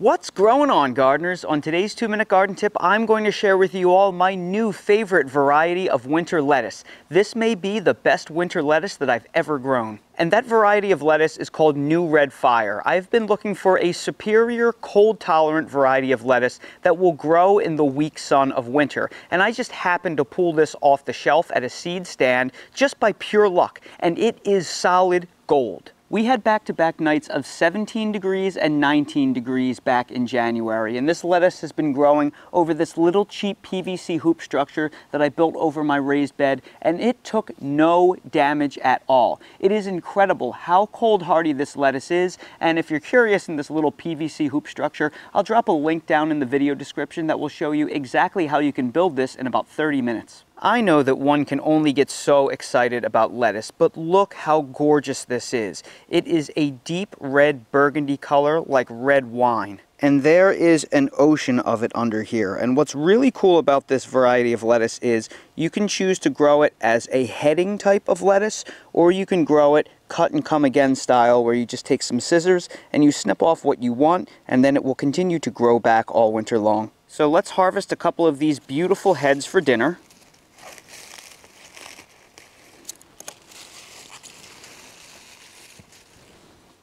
What's growing on gardeners? On today's two minute garden tip, I'm going to share with you all my new favorite variety of winter lettuce. This may be the best winter lettuce that I've ever grown. And that variety of lettuce is called New Red Fire. I've been looking for a superior cold tolerant variety of lettuce that will grow in the weak sun of winter. And I just happened to pull this off the shelf at a seed stand just by pure luck. And it is solid gold. We had back-to-back -back nights of 17 degrees and 19 degrees back in January, and this lettuce has been growing over this little cheap PVC hoop structure that I built over my raised bed, and it took no damage at all. It is incredible how cold hardy this lettuce is, and if you're curious in this little PVC hoop structure, I'll drop a link down in the video description that will show you exactly how you can build this in about 30 minutes. I know that one can only get so excited about lettuce, but look how gorgeous this is. It is a deep red burgundy color like red wine. And there is an ocean of it under here. And what's really cool about this variety of lettuce is you can choose to grow it as a heading type of lettuce, or you can grow it cut and come again style where you just take some scissors and you snip off what you want and then it will continue to grow back all winter long. So let's harvest a couple of these beautiful heads for dinner.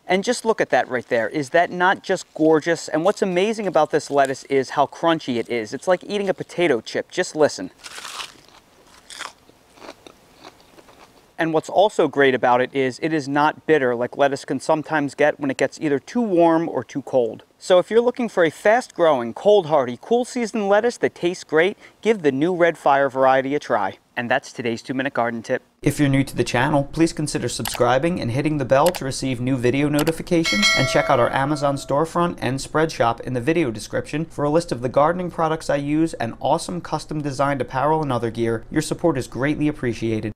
And just look at that right there. Is that not just gorgeous? And what's amazing about this lettuce is how crunchy it is. It's like eating a potato chip. Just listen. And what's also great about it is it is not bitter like lettuce can sometimes get when it gets either too warm or too cold. So if you're looking for a fast growing, cold hardy, cool season lettuce that tastes great, give the new Red Fire variety a try. And that's today's two minute garden tip. If you're new to the channel, please consider subscribing and hitting the bell to receive new video notifications and check out our Amazon storefront and spread shop in the video description for a list of the gardening products I use and awesome custom designed apparel and other gear. Your support is greatly appreciated.